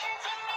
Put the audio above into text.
Washington.